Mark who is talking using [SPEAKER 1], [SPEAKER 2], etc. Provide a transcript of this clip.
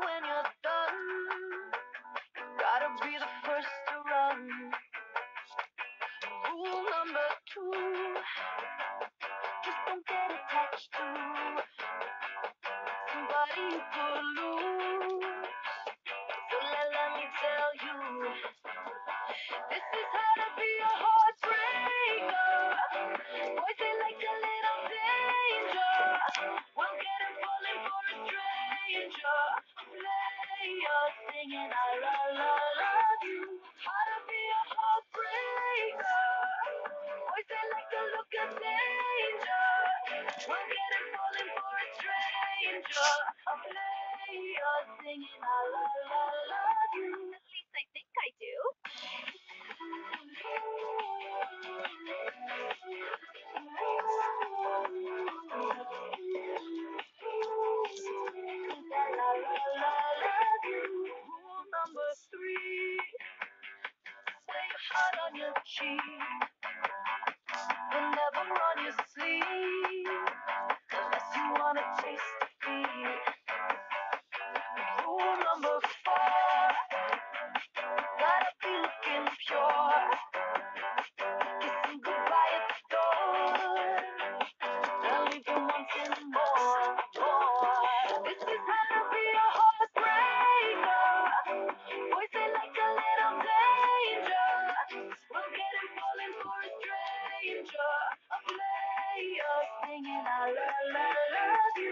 [SPEAKER 1] when you're done. You gotta be the first to run. Rule number two, just don't get attached to somebody you could lose. So let, let me tell you, this is how to be a whole. Singing I la la on your cheek. Lay up singing, I love, love, love you.